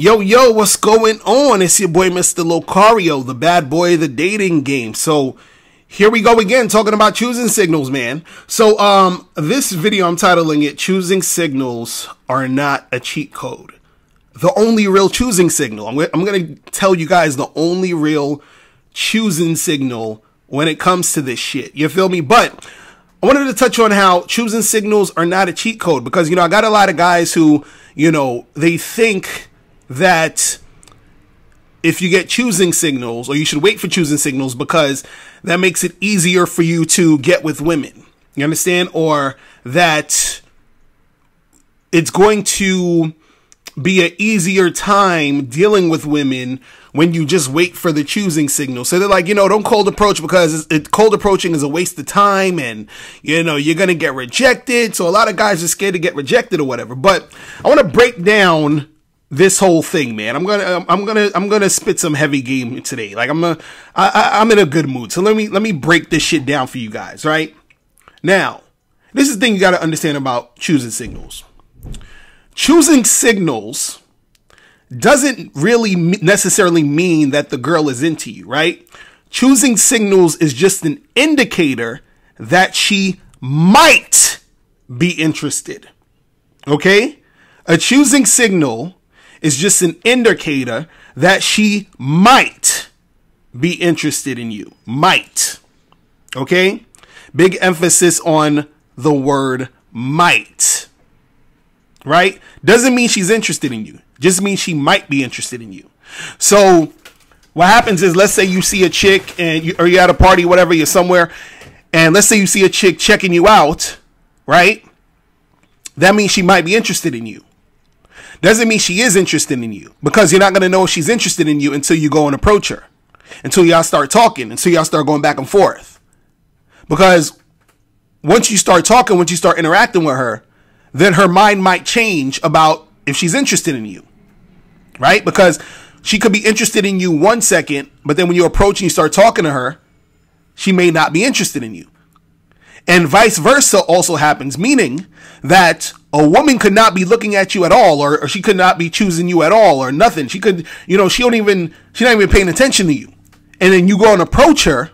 Yo, yo, what's going on? It's your boy, Mr. Locario, the bad boy of the dating game. So, here we go again, talking about choosing signals, man. So, um, this video, I'm titling it, Choosing Signals Are Not a Cheat Code. The only real choosing signal. I'm, I'm going to tell you guys the only real choosing signal when it comes to this shit. You feel me? But, I wanted to touch on how choosing signals are not a cheat code because, you know, I got a lot of guys who, you know, they think that if you get choosing signals, or you should wait for choosing signals because that makes it easier for you to get with women. You understand? Or that it's going to be an easier time dealing with women when you just wait for the choosing signal. So they're like, you know, don't cold approach because it, cold approaching is a waste of time and, you know, you're going to get rejected. So a lot of guys are scared to get rejected or whatever. But I want to break down this whole thing, man. I'm gonna, um, I'm gonna, I'm gonna spit some heavy game today. Like I'm, a, I, I, I'm in a good mood. So let me, let me break this shit down for you guys. Right now, this is the thing you got to understand about choosing signals. Choosing signals doesn't really necessarily mean that the girl is into you, right? Choosing signals is just an indicator that she might be interested. Okay? A choosing signal is just an indicator that she might be interested in you. Might. Okay? Big emphasis on the word might. Right? Doesn't mean she's interested in you. Just means she might be interested in you. So what happens is let's say you see a chick and you, or you're at a party, whatever, you're somewhere, and let's say you see a chick checking you out, right? That means she might be interested in you doesn't mean she is interested in you because you're not going to know if she's interested in you until you go and approach her, until y'all start talking, until y'all start going back and forth. Because once you start talking, once you start interacting with her, then her mind might change about if she's interested in you, right? Because she could be interested in you one second, but then when you approach and you start talking to her, she may not be interested in you. And vice versa also happens, meaning that a woman could not be looking at you at all, or, or she could not be choosing you at all, or nothing. She could, you know, she don't even, she's not even paying attention to you. And then you go and approach her,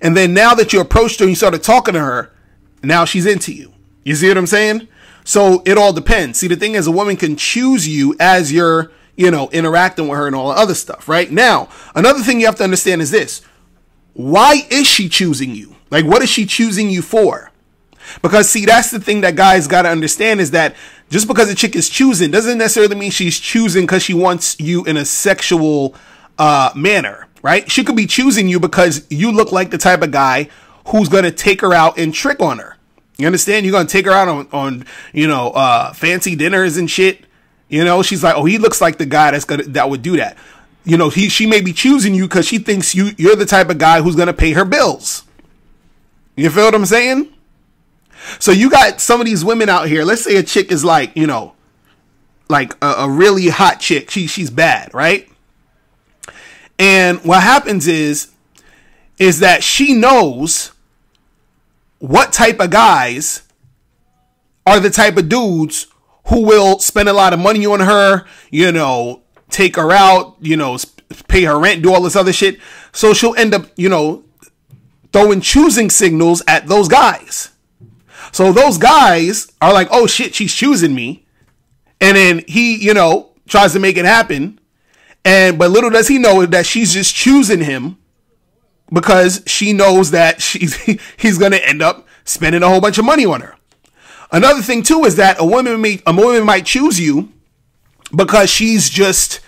and then now that you approached her and you started talking to her, now she's into you. You see what I'm saying? So it all depends. See, the thing is, a woman can choose you as you're, you know, interacting with her and all the other stuff, right? Now, another thing you have to understand is this. Why is she choosing you? Like, what is she choosing you for? Because see, that's the thing that guys got to understand is that just because a chick is choosing doesn't necessarily mean she's choosing because she wants you in a sexual uh, manner, right? She could be choosing you because you look like the type of guy who's going to take her out and trick on her. You understand? You're going to take her out on, on you know, uh, fancy dinners and shit. You know, she's like, oh, he looks like the guy that's gonna that would do that. You know, he she may be choosing you because she thinks you you're the type of guy who's gonna pay her bills. You feel what I'm saying? So you got some of these women out here. Let's say a chick is like, you know, like a, a really hot chick. She she's bad, right? And what happens is is that she knows what type of guys are the type of dudes who will spend a lot of money on her, you know, take her out, you know, pay her rent, do all this other shit. So she'll end up, you know, throwing choosing signals at those guys. So those guys are like, oh shit, she's choosing me. And then he, you know, tries to make it happen. And but little does he know that she's just choosing him because she knows that she's he's gonna end up spending a whole bunch of money on her. Another thing too is that a woman may a woman might choose you because she's just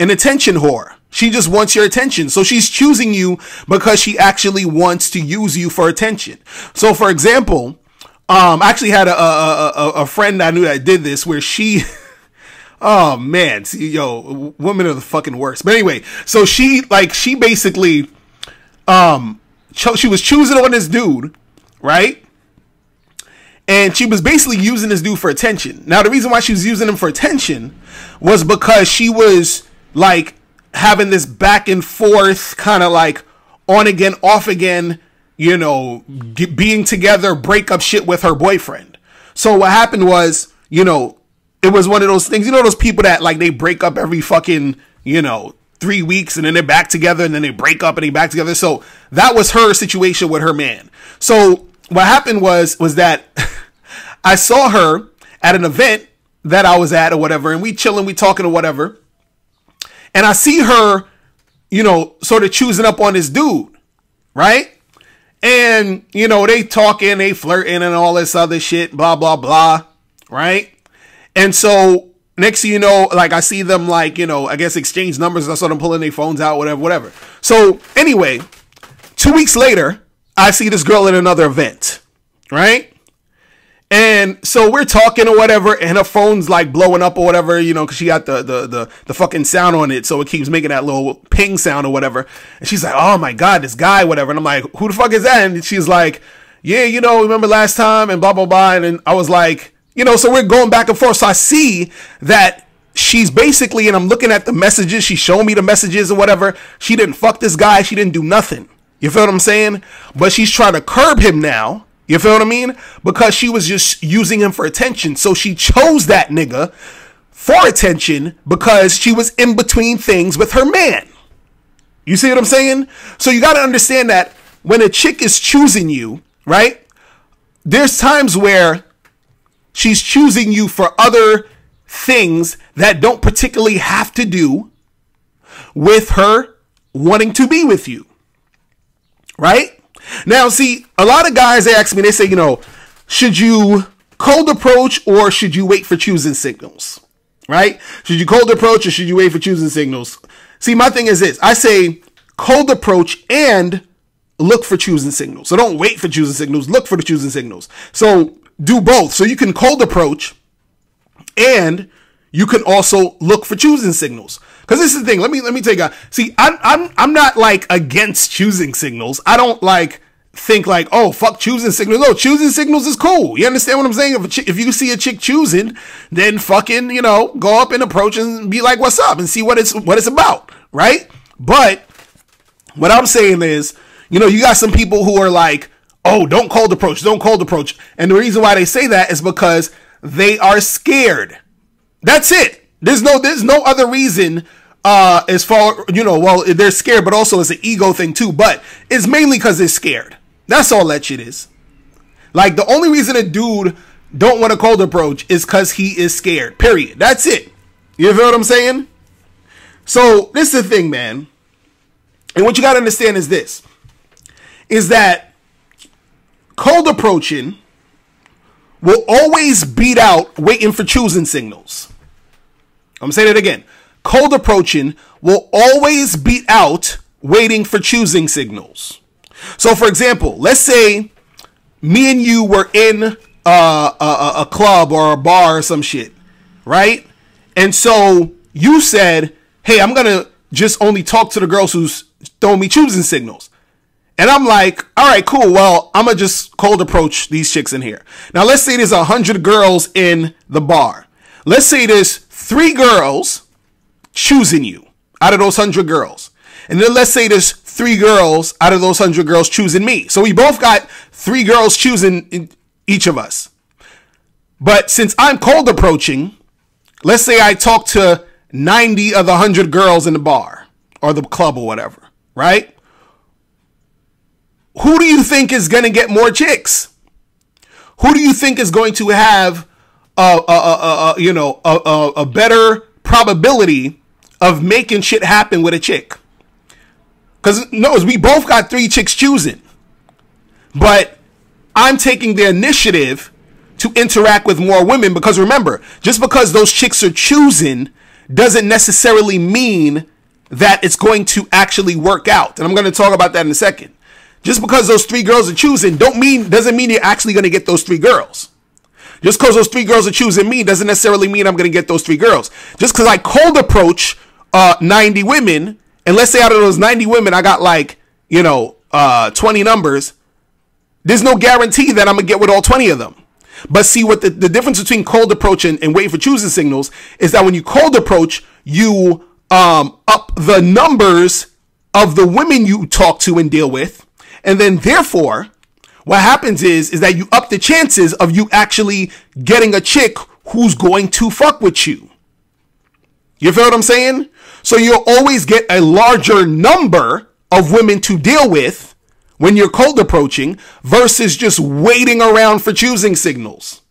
an attention whore. She just wants your attention. So she's choosing you because she actually wants to use you for attention. So for example, um, I actually had a, a, a, a friend I knew that did this where she, oh man, see, yo, women are the fucking worst. But anyway, so she, like, she basically, um, cho- she was choosing on this dude, right? And she was basically using this dude for attention. Now, the reason why she was using him for attention was because she was like having this back and forth kind of like on again, off again you know, being together, break up shit with her boyfriend. So what happened was, you know, it was one of those things. You know those people that like they break up every fucking you know three weeks and then they're back together and then they break up and they back together. So that was her situation with her man. So what happened was was that I saw her at an event that I was at or whatever, and we chilling, we talking or whatever, and I see her, you know, sort of choosing up on this dude, right? And you know they talking, they flirting, and all this other shit, blah blah blah, right? And so next thing you know, like I see them like, you know, I guess exchange numbers. I saw them pulling their phones out, whatever, whatever. So anyway, two weeks later, I see this girl at another event, right? And so we're talking or whatever, and her phone's like blowing up or whatever, you know, because she got the, the the the fucking sound on it, so it keeps making that little ping sound or whatever. And she's like, "Oh my god, this guy, whatever." And I'm like, "Who the fuck is that?" And she's like, "Yeah, you know, remember last time?" And blah blah blah. And I was like, you know, so we're going back and forth. So I see that she's basically, and I'm looking at the messages. She's showing me the messages or whatever. She didn't fuck this guy. She didn't do nothing. You feel what I'm saying? But she's trying to curb him now. You feel what I mean? Because she was just using him for attention. So she chose that nigga for attention because she was in between things with her man. You see what I'm saying? So you got to understand that when a chick is choosing you, right? There's times where She's choosing you for other things that don't particularly have to do with her wanting to be with you. Right? Now, see, a lot of guys they ask me, they say, you know, should you cold approach or should you wait for choosing signals? Right? Should you cold approach or should you wait for choosing signals? See, my thing is this I say cold approach and look for choosing signals. So don't wait for choosing signals, look for the choosing signals. So do both. So you can cold approach and you can also look for choosing signals. Cause this is the thing. Let me, let me take a, see, I'm, I'm, I'm not like against choosing signals. I don't like think like, oh, fuck choosing signals. No, choosing signals is cool. You understand what I'm saying? If, if you see a chick choosing, then fucking, you know, go up and approach and be like, what's up and see what it's, what it's about. Right. But what I'm saying is, you know, you got some people who are like, oh, don't cold approach, don't cold approach. And the reason why they say that is because they are scared. That's it. There's no there's no other reason uh as far you know, well, they're scared, but also it's an ego thing too, but it's mainly because they're scared. That's all that shit is. Like the only reason a dude don't want a cold approach is because he is scared. Period. That's it. You feel what I'm saying? So this is the thing, man. And what you gotta understand is this is that cold approaching will always beat out waiting for choosing signals. I'm saying it again. Cold approaching will always beat out waiting for choosing signals. So, for example, let's say me and you were in a, a, a club or a bar or some shit, right? And so you said, hey, I'm going to just only talk to the girls who's throwing me choosing signals. And I'm like, all right, cool. Well, I'm gonna just cold approach these chicks in here. Now, let's say there's a hundred girls in the bar. Let's say there's three girls choosing you out of those hundred girls. And then let's say there's three girls out of those hundred girls choosing me. So we both got three girls choosing each of us. But since I'm cold approaching, let's say I talk to 90 of the 100 girls in the bar or the club or whatever, right? who do you think is going to get more chicks? Who do you think is going to have a, a, a, you know a, a, a better probability of making shit happen with a chick? Because no, we both got three chicks choosing, but I'm taking the initiative to interact with more women because remember, just because those chicks are choosing doesn't necessarily mean that it's going to actually work out. And I'm going to talk about that in a second. Just because those three girls are choosing don't mean doesn't mean you're actually going to get those three girls. Just because those three girls are choosing me doesn't necessarily mean I'm going to get those three girls. Just because I cold approach uh, 90 women, and let's say out of those 90 women, I got like, you know, uh, 20 numbers, there's no guarantee that I'm going to get with all 20 of them. But see what the, the difference between cold approach and, and waiting for choosing signals is that when you cold approach, you um, up the numbers of the women you talk to and deal with and then therefore, what happens is, is that you up the chances of you actually getting a chick who's going to fuck with you. You feel what I'm saying? So you'll always get a larger number of women to deal with when you're cold approaching versus just waiting around for choosing signals.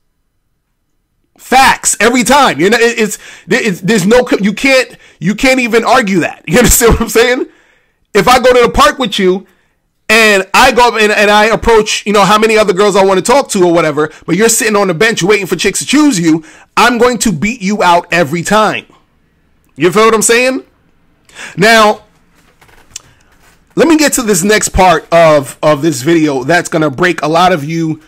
Facts every time. You know, it's, it's there's no you can't you can't even argue that. You understand what I'm saying? If I go to the park with you and I go up and, and I approach, you know, how many other girls I want to talk to or whatever, but you're sitting on the bench waiting for chicks to choose you, I'm going to beat you out every time. You feel what I'm saying? Now, let me get to this next part of, of this video that's going to break a lot of you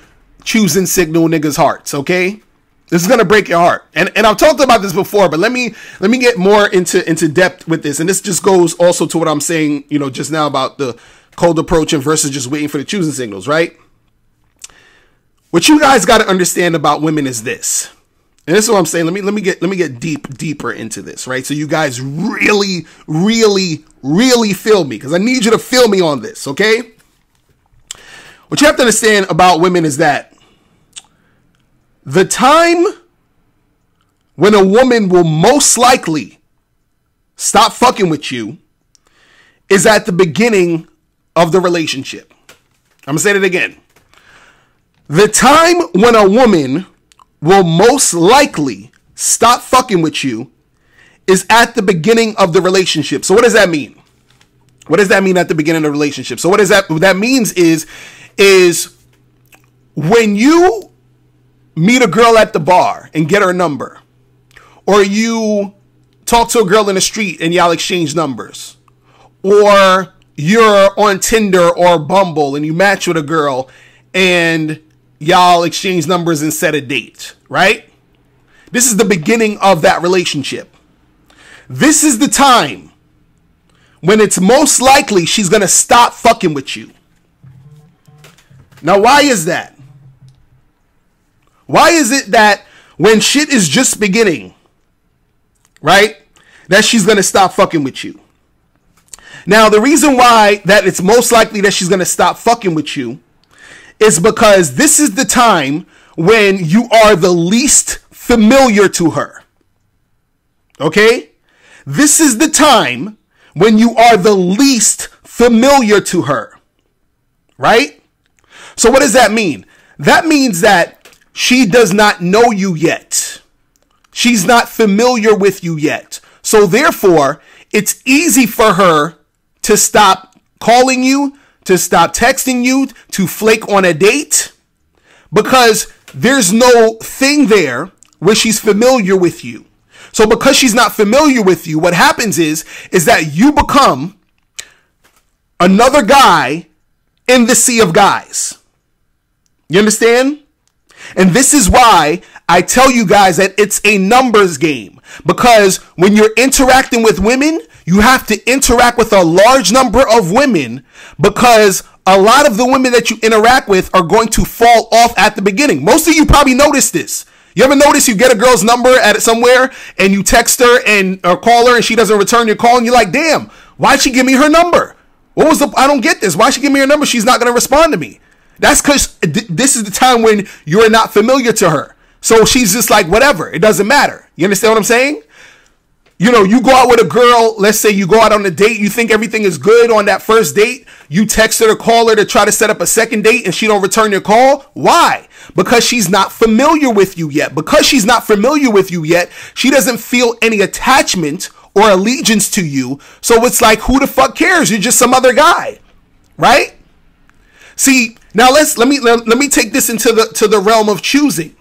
choosing signal niggas' hearts, okay? This is gonna break your heart. And and I've talked about this before, but let me let me get more into into depth with this. And this just goes also to what I'm saying, you know, just now about the cold approaching versus just waiting for the choosing signals, right? What you guys got to understand about women is this. And this is what I'm saying. Let me let me get let me get deep deeper into this, right? So you guys really, really, really feel me because I need you to feel me on this, okay? What you have to understand about women is that the time when a woman will most likely stop fucking with you is at the beginning of the relationship. I'm gonna say it again. The time when a woman will most likely stop fucking with you is at the beginning of the relationship. So what does that mean? What does that mean at the beginning of the relationship? So what does that what that means is is when you meet a girl at the bar and get her number, or you talk to a girl in the street and y'all exchange numbers, or you're on Tinder or Bumble and you match with a girl and y'all exchange numbers and set a date, right? This is the beginning of that relationship. This is the time when it's most likely she's gonna stop fucking with you. Now, why is that? Why is it that when shit is just beginning, right, that she's gonna stop fucking with you? Now, the reason why that it's most likely that she's gonna stop fucking with you is because this is the time when you are the least familiar to her. Okay? This is the time when you are the least familiar to her. Right? So, what does that mean? That means that she does not know you yet. She's not familiar with you yet. So therefore, it's easy for her to stop calling you, to stop texting you, to flake on a date because there's no thing there where she's familiar with you. So because she's not familiar with you, what happens is is that you become another guy in the sea of guys. You understand? And this is why I tell you guys that it's a numbers game. Because when you're interacting with women, you have to interact with a large number of women because a lot of the women that you interact with are going to fall off at the beginning. Most of you probably noticed this. You ever notice you get a girl's number at somewhere and you text her and or call her and she doesn't return your call and you're like, damn, why'd she give me her number? What was the I don't get this. Why she give me her number? She's not gonna respond to me. That's because th- this is the time when you're not familiar to her. So she's just like, whatever, it doesn't matter. You understand what I'm saying? You know, you go out with a girl, let's say you go out on a date, you think everything is good on that first date, you text her or call her to try to set up a second date and she don't return your call. Why? Because she's not familiar with you yet. Because she's not familiar with you yet, she doesn't feel any attachment or allegiance to you. So it's like, who the fuck cares? You're just some other guy. Right? See, now let's let me let, let me take this into the to the realm of choosing.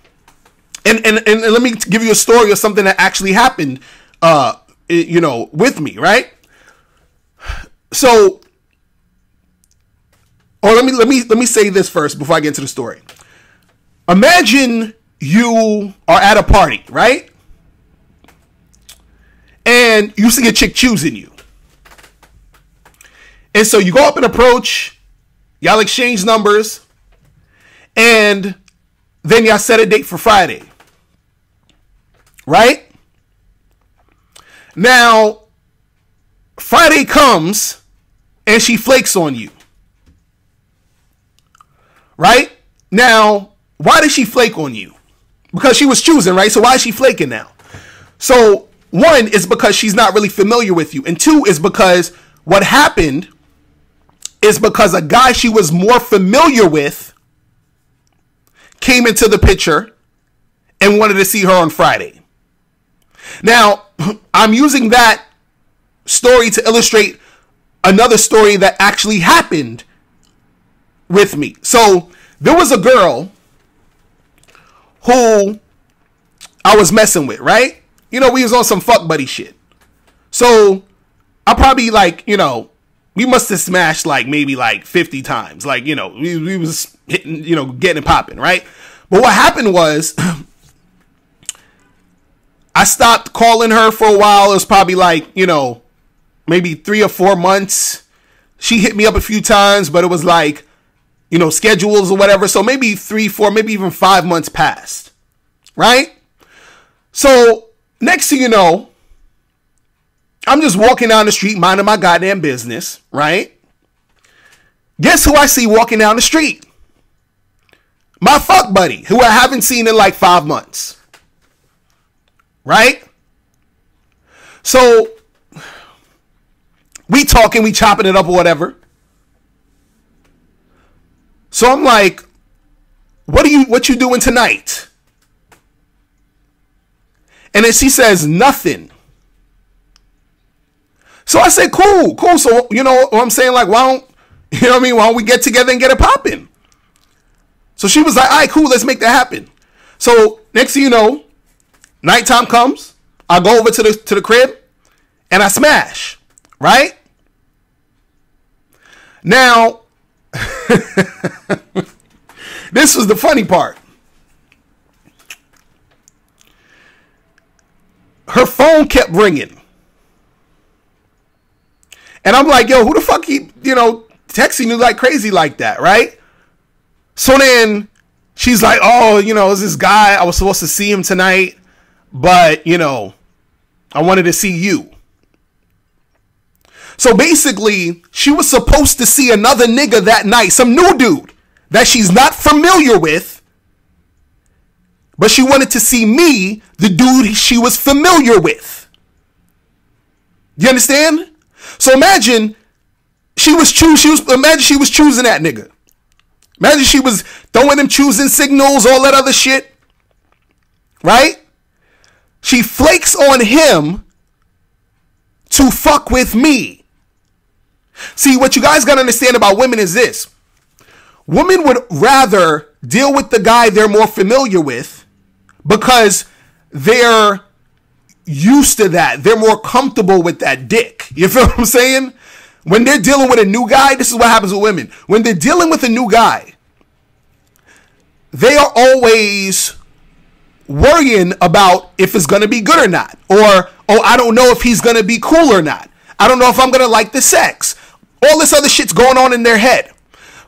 And, and and let me give you a story of something that actually happened uh you know with me, right? So or let me let me let me say this first before I get into the story. Imagine you are at a party, right? And you see a chick choosing you. And so you go up and approach Y'all exchange numbers, and then y'all set a date for Friday. Right? Now, Friday comes and she flakes on you. Right? Now, why does she flake on you? because she was choosing, right? So why is she flaking now? So one is because she's not really familiar with you, and two is because what happened is because a guy she was more familiar with came into the picture and wanted to see her on Friday. Now, I'm using that story to illustrate another story that actually happened with me. So, there was a girl who I was messing with, right? You know, we was on some fuck buddy shit. So, I probably like, you know, we must have smashed like maybe like 50 times. Like, you know, we, we was hitting, you know, getting it popping, right? But what happened was I stopped calling her for a while. It was probably like, you know, maybe three or four months. She hit me up a few times, but it was like, you know, schedules or whatever. So maybe three, four, maybe even five months passed. Right? So next thing you know, I'm just walking down the street, minding my goddamn business, right? Guess who I see walking down the street? My fuck buddy, who I haven't seen in like five months. Right? So we talking, we chopping it up or whatever. So I'm like, what are you what you doing tonight? And then she says nothing. So I said, cool, cool. So, you know what I'm saying? Like, why don't, you know what I mean? Why don't we get together and get it popping? So she was like, all right, cool, let's make that happen. So next thing you know, nighttime comes, I go over to the to the crib and I smash, right? Now, this was the funny part. Her phone kept ringing. And I'm like, yo, who the fuck keep, you know, texting you like crazy like that, right? So then she's like, oh, you know, is this guy, I was supposed to see him tonight, but, you know, I wanted to see you. So basically, she was supposed to see another nigga that night, some new dude that she's not familiar with, but she wanted to see me, the dude she was familiar with. You understand? So imagine she was choose. She was imagine she was choosing that nigga. Imagine she was throwing him choosing signals, all that other shit. Right? She flakes on him to fuck with me. See, what you guys gotta understand about women is this. Women would rather deal with the guy they're more familiar with because they're used to that. They're more comfortable with that dick. You feel what I'm saying? When they're dealing with a new guy, this is what happens with women. When they're dealing with a new guy, they are always worrying about if it's going to be good or not. Or, oh, I don't know if he's going to be cool or not. I don't know if I'm going to like the sex. All this other shit's going on in their head.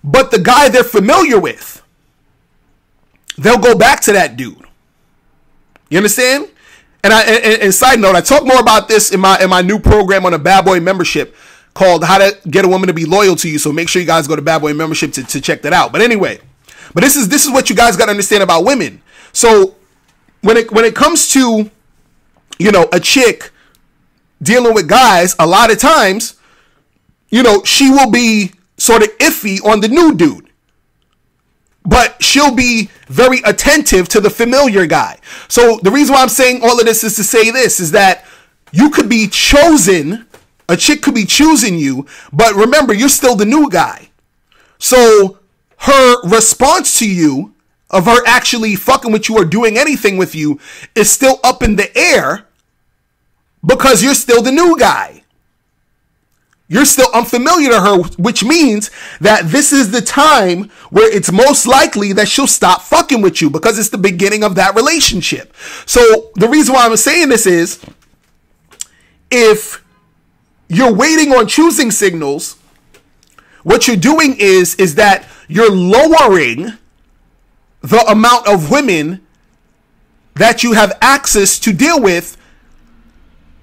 But the guy they're familiar with, they'll go back to that dude. You understand? And I and, and, side note, I talk more about this in my in my new program on a Bad Boy membership called How to Get a Woman to Be Loyal to You. So make sure you guys go to Bad Boy membership to, to check that out. But anyway, but this is this is what you guys got to understand about women. So when it when it comes to you know a chick dealing with guys, a lot of times, you know, she will be sort of iffy on the new dude but she'll be very attentive to the familiar guy. So the reason why I'm saying all of this is to say this is that you could be chosen, a chick could be choosing you, but remember, you're still the new guy. So her response to you of her actually fucking with you or doing anything with you is still up in the air because you're still the new guy. You're still unfamiliar to her, which means that this is the time where it's most likely that she'll stop fucking with you because it's the beginning of that relationship. So the reason why I'm saying this is if you're waiting on choosing signals, what you're doing is is that you're lowering the amount of women that you have access to deal with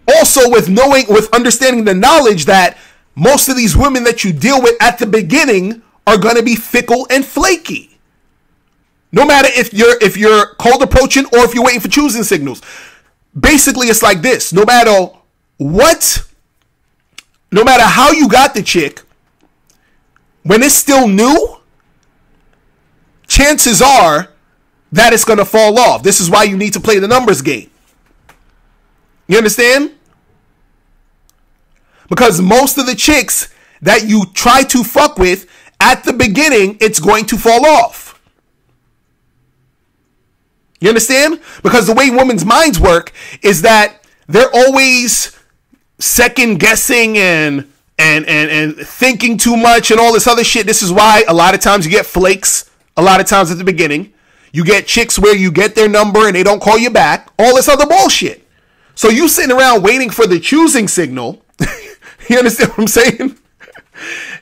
also with knowing with understanding the knowledge that most of these women that you deal with at the beginning are going to be fickle and flaky. No matter if you're if you're cold approaching or if you're waiting for choosing signals. Basically, it's like this. No matter what, no matter how you got the chick, when it's still new, chances are that it's going to fall off. This is why you need to play the numbers game. You understand? Because most of the chicks that you try to fuck with at the beginning, it's going to fall off. You understand? Because the way women's minds work is that they're always second guessing and and and and thinking too much and all this other shit. This is why a lot of times you get flakes. A lot of times at the beginning, you get chicks where you get their number and they don't call you back. All this other bullshit. So you sitting around waiting for the choosing signal. you understand what I'm saying?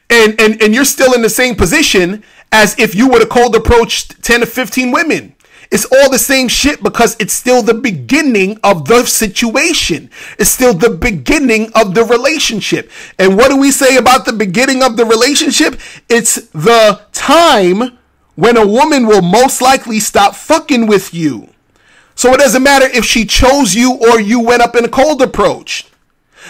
And and and you're still in the same position as if you would have cold approached 10 to 15 women. It's all the same shit because it's still the beginning of the situation. It's still the beginning of the relationship. And what do we say about the beginning of the relationship? It's the time when a woman will most likely stop fucking with you. So it doesn't matter if she chose you or you went up in a cold approach.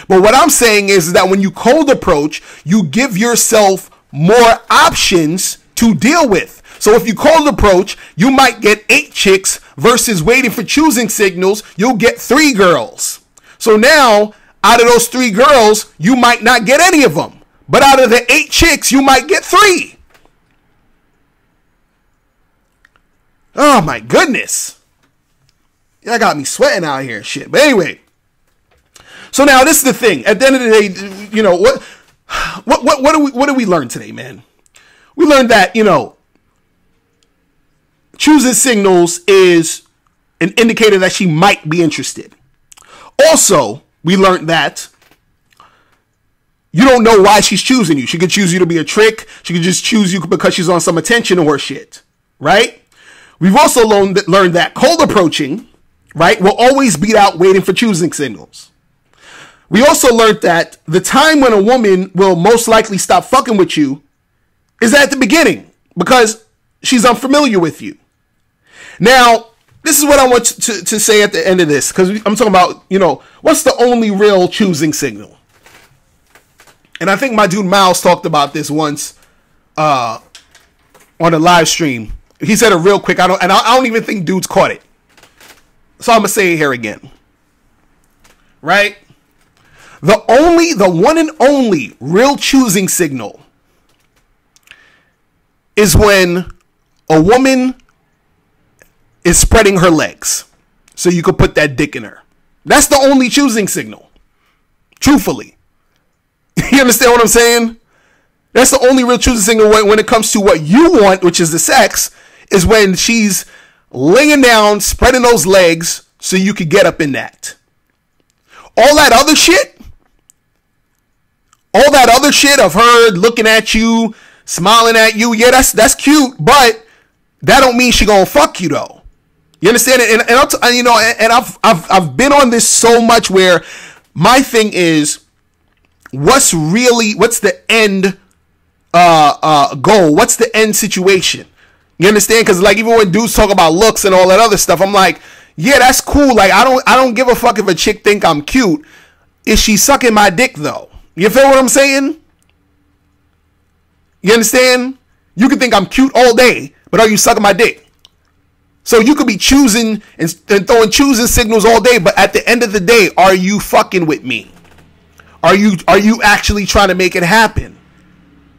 But what I'm saying is that when you cold approach, you give yourself more options to deal with. So if you cold approach, you might get eight chicks versus waiting for choosing signals, you'll get three girls. So now, out of those three girls, you might not get any of them. But out of the eight chicks, you might get three. Oh my goodness. That got me sweating out here shit. But anyway. So now this is the thing. At the end of the day, you know, what what what what do we what do we learn today, man? We learned that, you know, choosing signals is an indicator that she might be interested. Also, we learned that you don't know why she's choosing you. She could choose you to be a trick. She could just choose you because she's on some attention or shit, right? We've also learned that, learned that cold approaching, right, will always beat out waiting for choosing signals. We also learned that the time when a woman will most likely stop fucking with you is at the beginning because she's unfamiliar with you. Now, this is what I want to, to say at the end of this, because I'm talking about, you know, what's the only real choosing signal? And I think my dude Miles talked about this once uh, on a live stream. He said it real quick. I don't, and I don't even think dudes caught it. So I'm gonna say it here again. Right? The only, the one and only real choosing signal is when a woman is spreading her legs so you could put that dick in her. That's the only choosing signal. Truthfully. you understand what I'm saying? That's the only real choosing signal when, when it comes to what you want, which is the sex, is when she's laying down, spreading those legs so you could get up in that. All that other shit, all that other shit of her looking at you, smiling at you, yeah, that's that's cute, but that don't mean she gonna fuck you though. You understand? And, and, t- you know, and, and I've, I've, I've been on this so much where my thing is what's really, what's the end uh, uh, goal? What's the end situation? You understand? Because like even when dudes talk about looks and all that other stuff, I'm like, yeah, that's cool. Like I don't, I don't give a fuck if a chick think I'm cute. Is she sucking my dick though? You feel what I'm saying? You understand? You can think I'm cute all day, but are you sucking my dick? So you could be choosing and, and, throwing choosing signals all day, but at the end of the day, are you fucking with me? Are you are you actually trying to make it happen?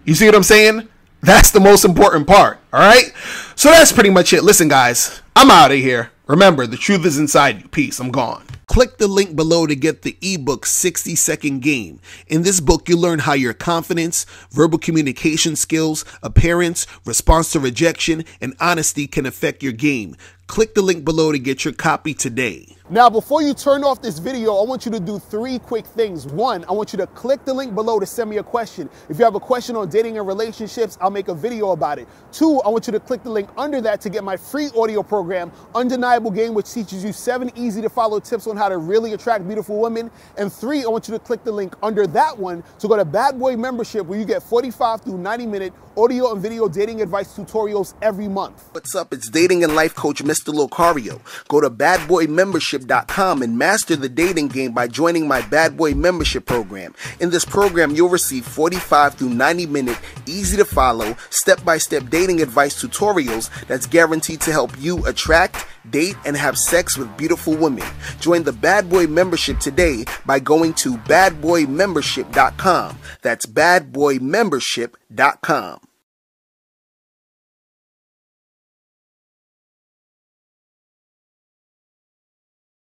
You see what I'm saying? That's the most important part. All right. So that's pretty much it. Listen, guys, I'm out of here. Remember, the truth is inside you. Peace. I'm gone. Click the link below to get the ebook 60 Second Game. In this book, you learn how your confidence, verbal communication skills, appearance, response to rejection, and honesty can affect your game. Click the link below to get your copy today. Now, before you turn off this video, I want you to do three quick things. One, I want you to click the link below to send me a question. If you have a question on dating and relationships, I'll make a video about it. Two, I want you to click the link under that to get my free audio program, Undeniable Game, which teaches you seven easy to follow tips on how to really attract beautiful women. And three, I want you to click the link under that one to go to Bad Boy Membership, where you get 45 through 90 minute audio and video dating advice tutorials every month. What's up? It's dating and life coach Mr. Locario. Go to badboymembership.com and master the dating game by joining my Bad Boy Membership program. In this program, you'll receive 45 through 90 minute, easy to follow, step by step dating advice tutorials that's guaranteed to help you attract, date, and have sex with beautiful women. Join the Bad Boy membership today by going to badboymembership.com. That's badboymembership.com.